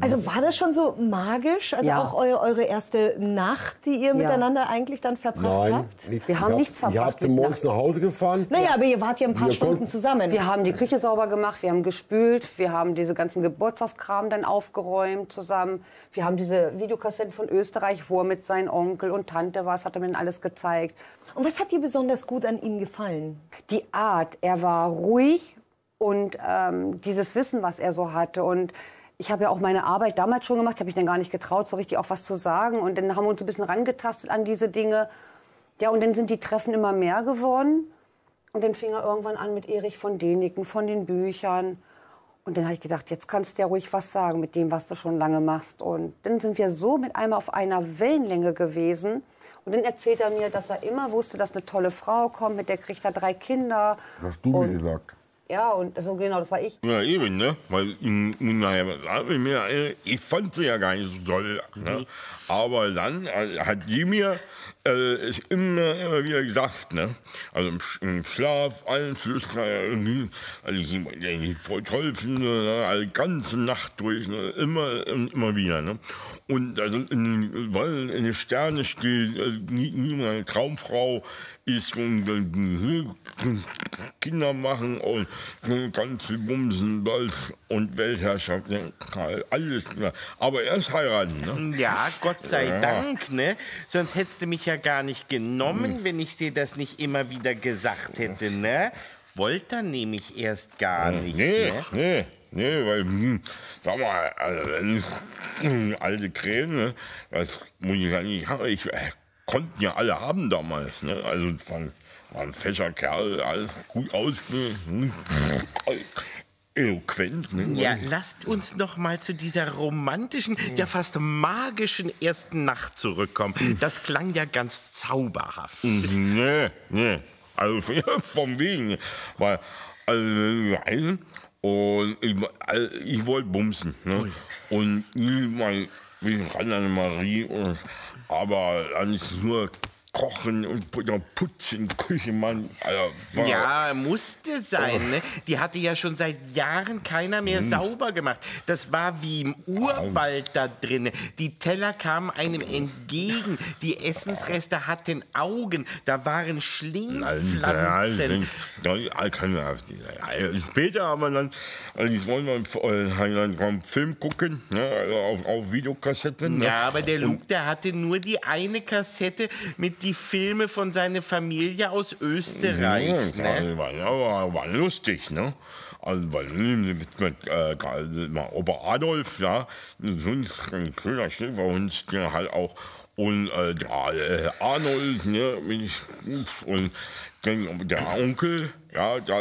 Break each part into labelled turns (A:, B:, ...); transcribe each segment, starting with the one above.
A: Also war das schon so magisch? Also
B: Ja.
A: auch eu eure erste Nacht, die ihr miteinander eigentlich dann verbracht
C: Nein,
A: habt?
C: nicht.
B: Wir haben
C: Ihr
B: nichts
C: habt- Ihr
B: verbracht
C: habt morgens nach Hause gefahren.
A: Naja, aber ihr wart ja ein paar
C: Wir
A: Stunden zusammen.
B: Wir haben die Küche sauber gemacht, wir haben gespült, wir haben diese ganzen Geburtstagskram dann aufgeräumt zusammen. Wir haben diese Videokassetten von Österreich, wo er mit seinem Onkel und Tante war, das hat er mir dann alles gezeigt.
A: Und was hat dir besonders gut an ihm gefallen?
B: Die Art, er war ruhig und ähm, dieses Wissen, was er so hatte. Und ich habe ja auch meine Arbeit damals schon gemacht, habe ich dann gar nicht getraut, so richtig auch was zu sagen. Und dann haben wir uns ein bisschen rangetastet an diese Dinge. Ja, und dann sind die Treffen immer mehr geworden. Und dann fing er irgendwann an mit Erich von Däniken, von den Büchern. Und dann habe ich gedacht, jetzt kannst du ja ruhig was sagen mit dem, was du schon lange machst. Und dann sind wir so mit einmal auf einer Wellenlänge gewesen. Und dann erzählt er mir, dass er immer wusste, dass eine tolle Frau kommt, mit der kriegt er drei Kinder.
C: Hast du mir gesagt.
B: Ja, und so genau, das war ich.
D: Ja, eben, ne? Weil, ich, äh, ich fand sie ja gar nicht so toll. Ne? Aber dann äh, hat die mir äh, es immer, immer wieder gesagt, ne? Also im, im Schlaf, allen Flüssen, äh, also ich, ich voll toll finde, ne? also die ganze Nacht durch, ne? immer und immer wieder. Ne? Und also, in, weil in den Sternen steht, äh, nie, nie meine Traumfrau ist und Kinder machen und ganz viel Bumsen bald und Weltherrschaft, ne? alles. Ne? Aber erst heiraten. Ne?
E: Ja, Gott sei
D: Ja.
E: Dank, ne? Sonst hättest du mich ja gar nicht genommen, wenn ich dir das nicht immer wieder gesagt hätte, ne? Wollte er nämlich erst gar nicht,
D: Nee,
E: ne?
D: nee, nee, weil, hm, sag mal, also, hm, alte Krähen, ne, das muss ich ja nicht haben. Ich äh, konnten ja alle haben damals, ne, also von, war ein fescher Kerl, alles gut hm, eloquent, ne.
E: Ja, lasst uns noch mal zu dieser romantischen, ja fast magischen ersten Nacht zurückkommen. Das klang ja ganz zauberhaft.
D: Nee, nee. Also vom Wegen. Weil, also, und ich, also, ich wollte bumsen. Ne? Und ich mein, bin ran an Marie. Und, aber dann ist es nur Kochen und Pu- Putzen, Küche, Mann. Also,
E: Ja, musste sein. Ne? Die hatte ja schon seit Jahren keiner mehr sauber gemacht. Das war wie im Urwald da drinnen. Die Teller kamen einem entgegen. Die Essensreste hatten Augen. Da waren Schlingpflanzen.
D: Später aber dann, also ich wollte mal äh, dann einen Film gucken, ne, also auf, auf Videokassetten. Ne?
E: Ja, aber der Luke, der hatte nur die eine Kassette mit die Filme von seiner Familie aus Österreich.
D: Ja,
E: Ne?
D: war, war, war, war lustig, ne? Also, weil mit, mit äh, Opa Adolf, ja, so ein, schöner Schäferhund, der halt auch, und äh, äh, Arnold, ne, und der Onkel, ja, da,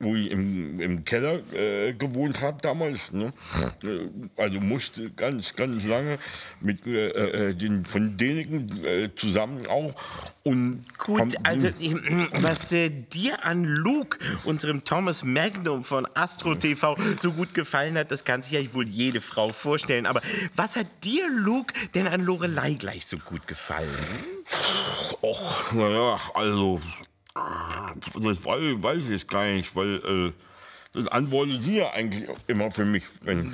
D: wo ich im, im Keller äh, gewohnt habe damals, ne? Äh, also musste ganz, ganz lange mit äh, äh, den von denigen äh, zusammen auch. Und
E: Gut, also ich, was äh, dir an Luke, unserem Thomas Magnum von Astro TV, so gut gefallen hat, das kann sich ja wohl jede Frau vorstellen. Aber was hat dir, Luke, denn an Lorelei gleich so gut gefallen?
D: Och, naja, also, das weiß, weiß ich gar nicht, weil äh, das antwortet sie ja eigentlich immer für mich.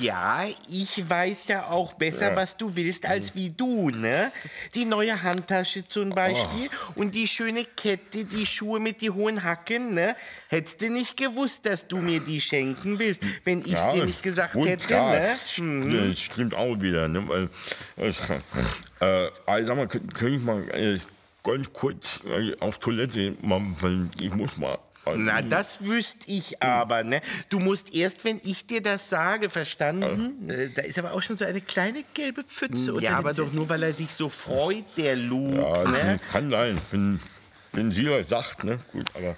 E: Ja, ich weiß ja auch besser, was du willst, als wie du, ne? Die neue Handtasche zum Beispiel und die schöne Kette, die Schuhe mit die hohen Hacken, ne? Hättest du nicht gewusst, dass du mir die schenken willst, wenn ich dir nicht gesagt
D: gut,
E: hätte,
D: ja,
E: ne?
D: st- Das stimmt auch wieder, ne? Weil, das, äh, also, sag mal, könnte könnt ich mal äh, ganz kurz äh, auf Toilette, weil ich muss mal.
E: Na, das wüsste ich aber, ne? Du musst erst, wenn ich dir das sage, verstanden? Äh, Da ist aber auch schon so eine kleine gelbe Pfütze unter
D: Ja, aber doch
E: nur, weil er sich so freut, der Luke,
D: Ja,
E: ne?
D: kann sein, wenn, wenn sie das sagt, ne? Gut, aber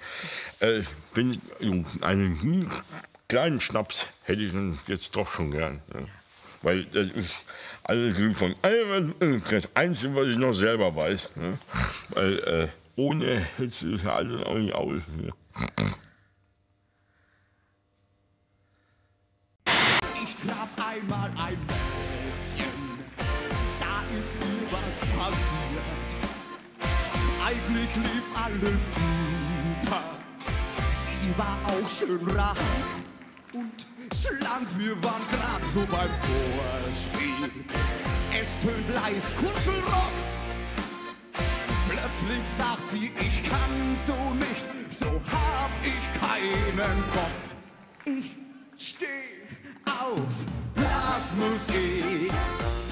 D: äh, wenn also, einen kleinen Schnaps hätte ich dann jetzt doch schon gern. Ne? Weil das ist alles von äh, das Einzige, was ich noch selber weiß. Ne? Weil äh, ohne hätte es ja alles auch nicht aus. Ne?
F: Ich traf einmal ein Mädchen, da ist mir was passiert. Eigentlich lief alles super, sie war auch schön rank und schlank, wir waren grad so beim Vorspiel. Es tönt leis, Kuschelrock. Plötzlich sagt sie, ich kann so nicht, so hab ich keinen Bock. Ich steh auf Blasmusik,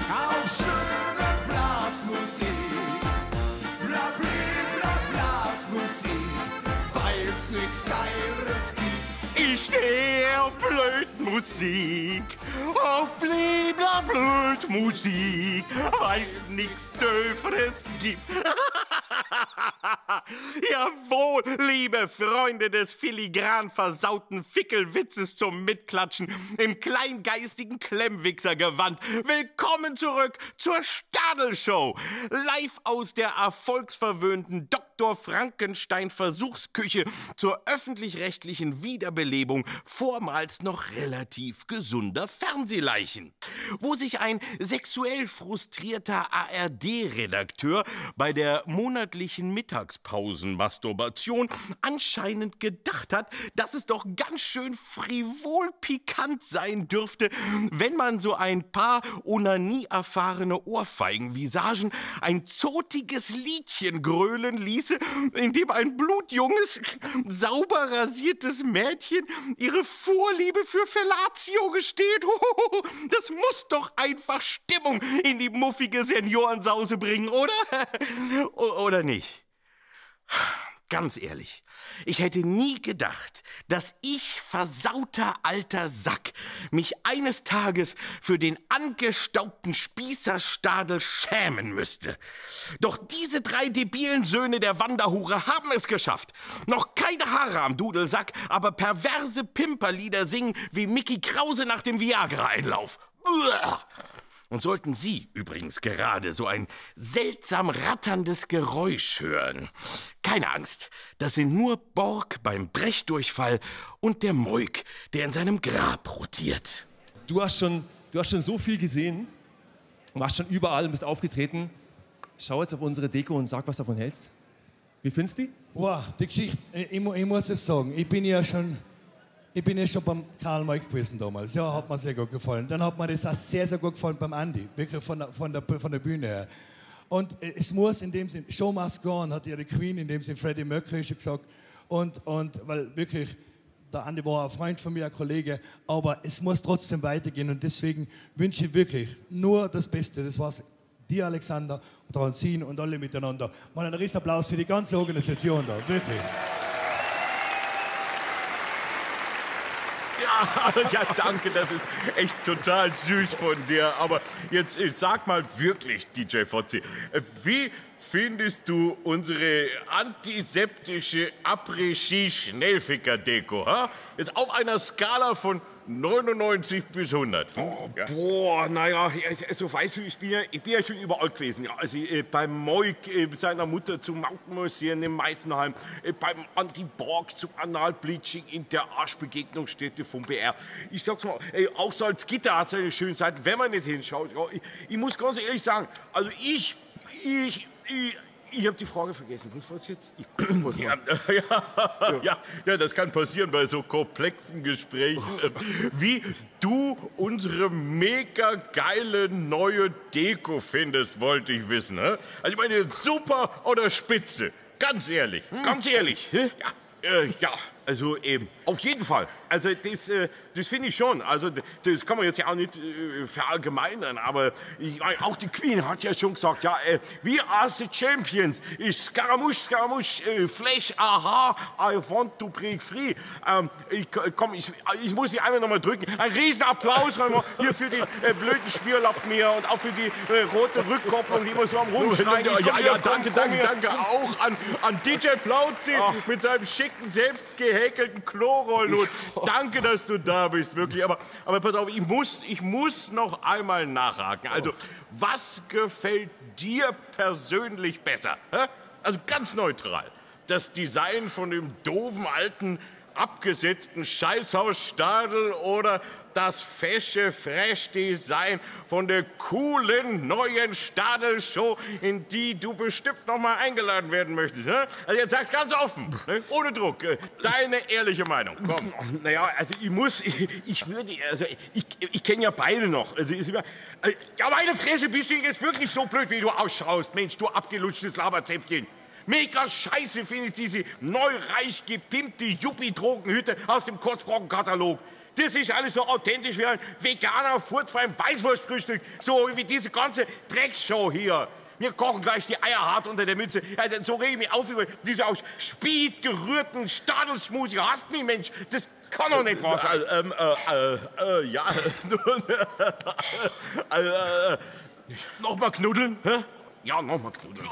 F: auf schöne Blasmusik. Bla bla bla Blasmusik, weil's nichts Geiles gibt.
E: Ich stehe auf Blödmusik, auf blibla Blödmusik, weil's nix Döferes gibt. Jawohl, liebe Freunde des filigran versauten Fickelwitzes zum Mitklatschen im kleingeistigen Klemmwichsergewand. Willkommen zurück zur Stadelshow. Live aus der erfolgsverwöhnten Dr. Frankenstein Versuchsküche zur öffentlich-rechtlichen Wiederbelebung vormals noch relativ gesunder Fernsehleichen. Wo sich ein sexuell frustrierter ARD-Redakteur bei der monatlichen Mittagspausenmasturbation anscheinend gedacht hat, dass es doch ganz schön frivol pikant sein dürfte, wenn man so ein paar onanie erfahrene Ohrfeigenvisagen ein zotiges Liedchen grölen ließe, in dem ein blutjunges, sauber rasiertes Mädchen ihre Vorliebe für Fellatio gesteht. Das muss doch einfach Stimmung in die muffige Seniorensause bringen, oder? Oder nicht? Ganz ehrlich, ich hätte nie gedacht, dass ich, versauter alter Sack, mich eines Tages für den angestaubten Spießerstadel schämen müsste. Doch diese drei debilen Söhne der Wanderhure haben es geschafft. Noch keine Haare am Dudelsack, aber perverse Pimperlieder singen wie Mickey Krause nach dem Viagra-Einlauf. Und sollten Sie übrigens gerade so ein seltsam ratterndes Geräusch hören, keine Angst, das sind nur Borg beim Brechdurchfall und der Moik, der in seinem Grab rotiert.
C: Du hast schon, du hast schon so viel gesehen, warst schon überall und bist aufgetreten. Schau jetzt auf unsere Deko und sag, was du davon hältst. Wie findest du die?
G: Wow, die Geschichte, ich, ich, ich muss es sagen, ich bin ja schon, ich bin ja schon beim Karl Moik gewesen damals. Ja, hat mir sehr gut gefallen. Dann hat mir das auch sehr, sehr gut gefallen beim Andi, wirklich von der, von der, von der Bühne her. Und äh, es muss in dem Sinn, Show must go on, hat ihre Queen, in dem Sinn Freddie Mercury schon gesagt. Und, und weil wirklich, der Andi war ein Freund von mir, ein Kollege, aber es muss trotzdem weitergehen und deswegen wünsche ich wirklich nur das Beste. Das war's. Dir, Alexander, Transin und alle miteinander. Mal einen Riesenapplaus für die ganze Organisation da, wirklich.
D: Ja, danke, das ist echt total süß von dir. Aber jetzt sag mal wirklich, DJ Fotzi, wie findest du unsere antiseptische Après-Ski-Schnellficker-Deko? Jetzt auf einer Skala von 99 bis 100. Ja.
H: Boah, naja, also weißt du, ich bin ja, ich bin ja schon überall gewesen. Ja. Also äh, beim Moik, äh, mit seiner Mutter zum Mountainmuseum im Meißenheim, äh, beim Anti Borg zum Analbleaching in der Arschbegegnungsstätte vom BR. Ich sag's mal, ey, auch Salzgitter hat seine schönen Seiten, wenn man nicht hinschaut. Ja, ich, ich muss ganz ehrlich sagen, also ich, ich, ich, ich habe die Frage vergessen. Was war's jetzt? Ich,
D: Ja, ja, ja, ja, das kann passieren bei so komplexen Gesprächen. Wie du unsere mega geile neue Deko findest, wollte ich wissen. hä? Also ich meine, super oder spitze? Ganz ehrlich, ganz ehrlich. hä?
H: Ja, äh, ja, also ähm, auf jeden Fall. Also das, äh, das finde ich schon. Also das kann man jetzt ja auch nicht äh, verallgemeinern, aber ich, auch die Queen hat ja schon gesagt, ja, äh, we are the champions. Ich Scaramouche, Scaramouche, Flash, aha, I want to break free. Ähm, ich, komm, ich, ich muss sie einmal nochmal drücken. Ein Riesenapplaus hier für den äh, blöden Schmierlappen hier und auch für die äh, rote Rückkopplung, die immer so am Rumschreien ist.
D: Ja,
H: Komm
D: ja,
H: her, komm,
D: danke,
H: komm
D: danke, danke auch an, an DJ Plauzi mit seinem schicken, selbst gehäkelten Klorollenhut. Danke, dass du da bist, wirklich. Aber, aber pass auf, ich muss, ich muss noch einmal nachhaken. Also, was gefällt dir persönlich besser? Hä? Also ganz neutral. Das Design von dem doofen alten
I: abgesetzten Scheißhaus Stadel oder das fesche Fresh-Design von der coolen neuen Stadel-Show, in die du bestimmt noch mal eingeladen werden möchtest. Ne? Also jetzt sag's ganz offen, ne? ohne Druck. Äh, Deine ehrliche Meinung. Komm.
H: Naja, also ich muss, ich, ich würde, also ich, ich kenne ja beide noch. Also ist immer, äh, ja, meine Fresse, bist du jetzt wirklich so blöd, wie du ausschaust, Mensch, du abgelutschtes Laberzäpfchen. Mega scheiße finde ich diese neu reich gepimpte Yuppie-Drogenhütte aus dem Kurzbrockenkatalog. Das ist alles so authentisch wie ein veganer Furz beim Weißwurstfrühstück. So wie diese ganze Drecksshow hier. Wir kochen gleich die Eier hart unter der Mütze. Also, so rege ich mich auf über diese aus Speed gerührten Stadelsmoothie. Hast mich, Mensch. Das kann doch nicht wahr sein.
I: Äh, ähm, äh, äh, äh, ja. äh, äh,
H: Nochmal knuddeln? Hä?
I: ja, nochmal knuddeln.